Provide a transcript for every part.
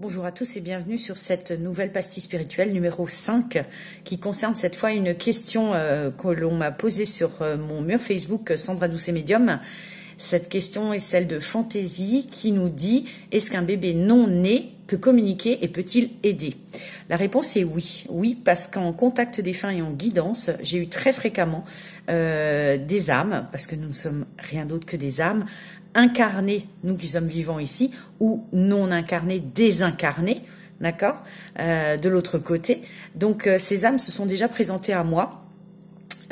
Bonjour à tous et bienvenue sur cette nouvelle pastille spirituelle numéro 5 qui concerne cette fois une question euh, que l'on m'a posée sur euh, mon mur Facebook Sandra Doucet Médium. Cette question est celle de Fantaisie qui nous dit est-ce qu'un bébé non né peut communiquer et peut-il aider? La réponse est oui. Oui parce qu'en contact défunt et en guidance, j'ai eu très fréquemment euh, des âmes, parce que nous ne sommes rien d'autre que des âmes, incarnés, nous qui sommes vivants ici, ou non incarnés, désincarnés, d'accord, euh, de l'autre côté. Donc euh, ces âmes se sont déjà présentées à moi.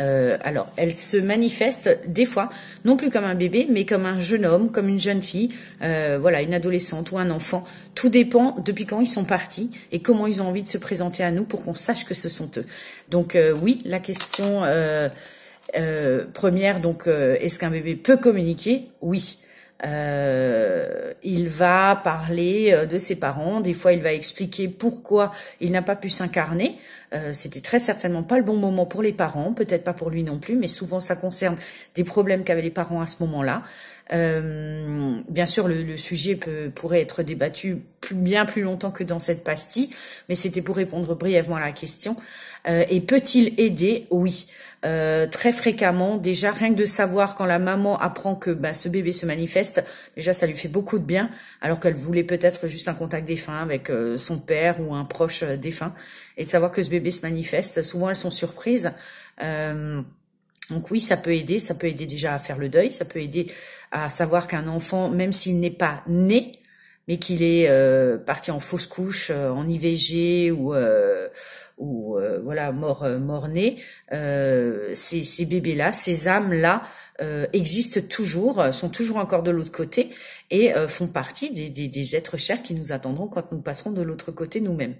Euh, alors, elles se manifestent des fois, non plus comme un bébé, mais comme un jeune homme, comme une jeune fille, voilà, une adolescente ou un enfant. Tout dépend depuis quand ils sont partis et comment ils ont envie de se présenter à nous pour qu'on sache que ce sont eux. Donc oui, la question première, donc, est-ce qu'un bébé peut communiquer? Oui. Euh, il va parler euh, de ses parents. Des fois, il va expliquer pourquoi il n'a pas pu s'incarner. Euh, C'était très certainement pas le bon moment pour les parents, peut-être pas pour lui non plus, mais souvent ça concerne des problèmes qu'avaient les parents à ce moment-là. Euh, bien sûr, le, sujet pourrait être débattu bien plus longtemps que dans cette pastille, mais c'était pour répondre brièvement à la question. Et peut-il aider? Oui. Euh, très fréquemment, déjà rien que de savoir quand la maman apprend que bah, ce bébé se manifeste, déjà ça lui fait beaucoup de bien, alors qu'elle voulait peut-être juste un contact défunt avec euh, son père ou un proche euh, défunt, et de savoir que ce bébé se manifeste, souvent elles sont surprises. donc oui, ça peut aider, ça peut aider déjà à faire le deuil, ça peut aider à savoir qu'un enfant, même s'il n'est pas né, mais qu'il est parti en fausse couche, en IVG ou ou euh, voilà mort euh, mort né, euh, ces, ces bébés là, ces âmes là existent toujours, sont toujours encore de l'autre côté et font partie des, des, êtres chers qui nous attendront quand nous passerons de l'autre côté nous-mêmes.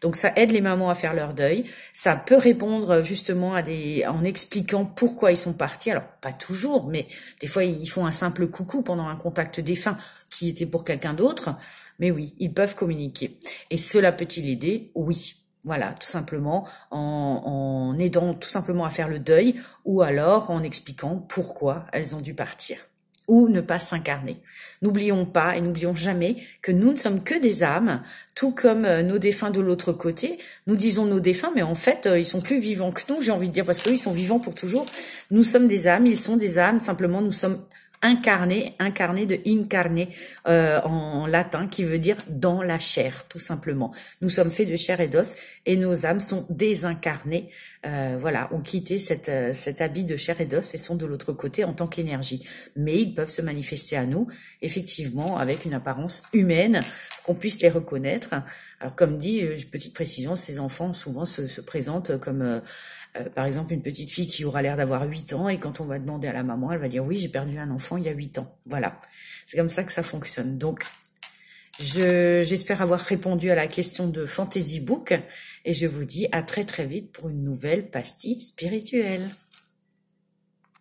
Donc ça aide les mamans à faire leur deuil, ça peut répondre justement en expliquant pourquoi ils sont partis. Alors pas toujours, mais des fois ils font un simple coucou pendant un contact défunt qui était pour quelqu'un d'autre. Mais oui, ils peuvent communiquer. Et cela peut-il aider? Oui. Voilà, tout simplement en, aidant tout simplement à faire le deuil ou alors en expliquant pourquoi elles ont dû partir ou ne pas s'incarner. N'oublions pas et n'oublions jamais que nous ne sommes que des âmes, tout comme euh, nos défunts de l'autre côté. Nous disons nos défunts, mais en fait, euh, ils sont plus vivants que nous, j'ai envie de dire, parce qu'ils sont vivants pour toujours. Nous sommes des âmes, ils sont des âmes, simplement nous sommes incarné, incarné de incarné euh, en latin, qui veut dire dans la chair, tout simplement. Nous sommes faits de chair et d'os, et nos âmes sont désincarnées. Euh, voilà, ont quitté cette, euh, cet habit de chair et d'os et sont de l'autre côté en tant qu'énergie. Mais ils peuvent se manifester à nous, effectivement, avec une apparence humaine, qu'on puisse les reconnaître. Alors, comme dit, petite précision, ces enfants souvent se, se présentent comme euh, par exemple, une petite fille qui aura l'air d'avoir 8 ans et quand on va demander à la maman, elle va dire oui, j'ai perdu un enfant il y a 8 ans. Voilà. C'est comme ça que ça fonctionne. Donc, je, j'espère avoir répondu à la question de Fantasy Book et je vous dis à très très vite pour une nouvelle pastille spirituelle.